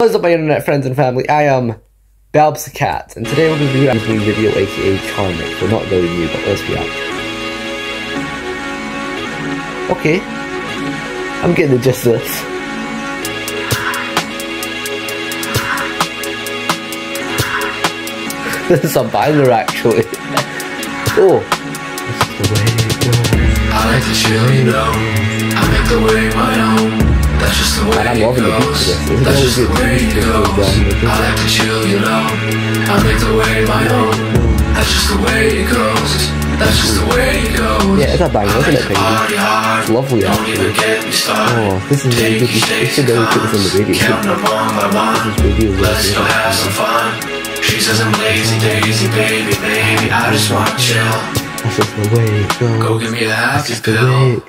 What's up my internet friends and family, I am the Cat, and today we're going to be to a video aka Charmix. Well not really new, but let's react. Okay. I'm getting the gist of this. this is a banger actually. oh. This is the way it goes. I like to chill, you know. I make the way my own. That's just the way I'm it loving the beat goes. to this. This That's just the way it goes. I like to chill, you know. I make the way my own. That's just the way it goes. That's just the way it goes. Yeah, it's a banger, isn't it, hard. It's lovely, Don't actually. even get me started. Oh, this is really good. We should really put this on the radio. Count them one by one. This is Let's really go have some fun. She says I'm lazy, daisy, baby, baby. I just wanna chill. That's just the way it goes. Go give me happy the way pill.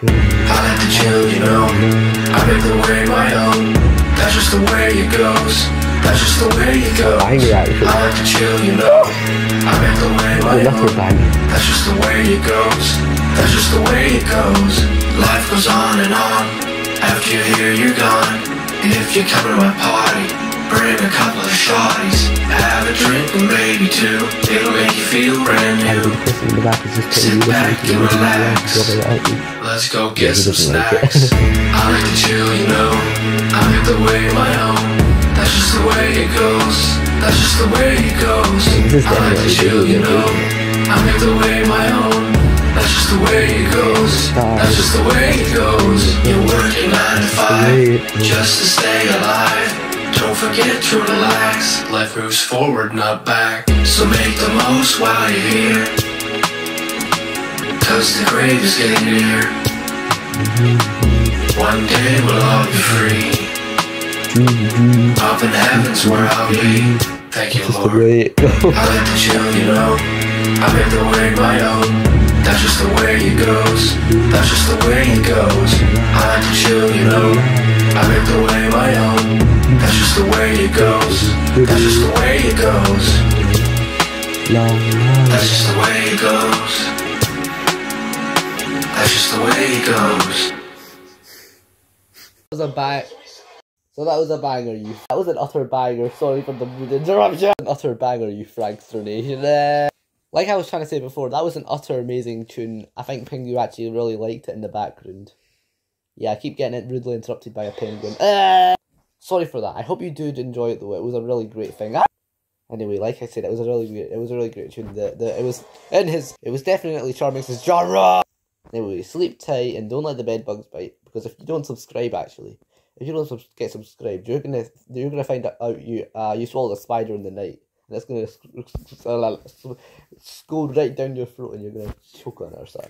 I like to chill, you know. I make the way my own. That's just the way it goes. That's just the way it goes. I like to chill, you know. I make the way my own. That's just the way it goes. That's just the way it goes. Life goes on and on. After you're here, you're gone. And if you come to my party, bring a couple of shawties. Have a drink and maybe two. It'll feel brand new. the person in the back is just Sit back and relax. whether it helped you. Let's go get some like snacks. I like to chill, you know. I make the way my own. That's just the way it goes. That's just the way it goes. I like to chill, you know. I make the way my own. That's just the way it goes. That's just the way it goes. You're working nine to five just to stay alive. Don't forget to relax. Life moves forward, not back. So make the most while you're here. Cause the grave is getting near. One day we'll all be free. Up in heaven's where I'll be. Thank you, the Lord. I like to chill, you know. I make the way my own. That's just the way it goes. That's just the way it goes. I like to chill, you know. I make the way my own. That's just the way it goes. That's just the way it goes. That's just the way it goes. That's just the way it goes. That was a bang. So that was a banger, you. That was an utter banger. Sorry for the mood interruption. An utter banger, you Frankster Nation. Uh, like I was trying to say before, that was an utter amazing tune. I think Pingu actually really liked it in the background. Yeah, I keep getting it rudely interrupted by a penguin. Uh, sorry for that. I hope you did enjoy it though. It was a really great thing. Ah! Anyway, like I said, it was a really great. It was a really great tune. The, the it was in his. It was definitely Charmix's genre. Anyway, sleep tight and don't let the bed bugs bite. Because if you don't subscribe, actually, if you don't subs- get subscribed, you're gonna you're gonna find out you uh you swallowed a spider in the night, and it's gonna go right down your throat, and you're gonna choke on it or something.